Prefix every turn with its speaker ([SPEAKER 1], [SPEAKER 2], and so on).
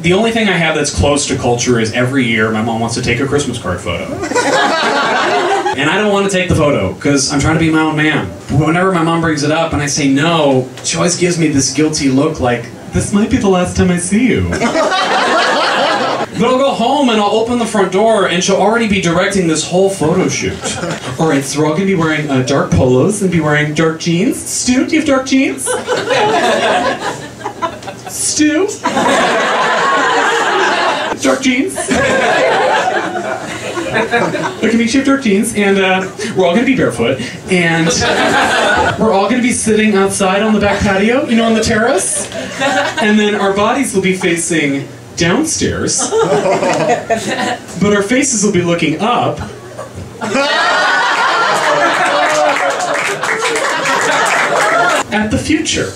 [SPEAKER 1] The only thing I have that's close to culture is every year my mom wants to take a Christmas card photo. and I don't want to take the photo because I'm trying to be my own man. Whenever my mom brings it up and I say no, she always gives me this guilty look like, this might be the last time I see you. But I'll go home and I'll open the front door and she'll already be directing this whole photo shoot. All right, so we're all gonna be wearing uh, dark polos and be wearing dark jeans. Stu, do you have dark jeans? Stu? Jeans? Me, she have dark jeans, and uh, we're all gonna be barefoot, and we're all gonna be sitting outside on the back patio, you know, on the terrace, and then our bodies will be facing downstairs, but our faces will be looking up. At the future.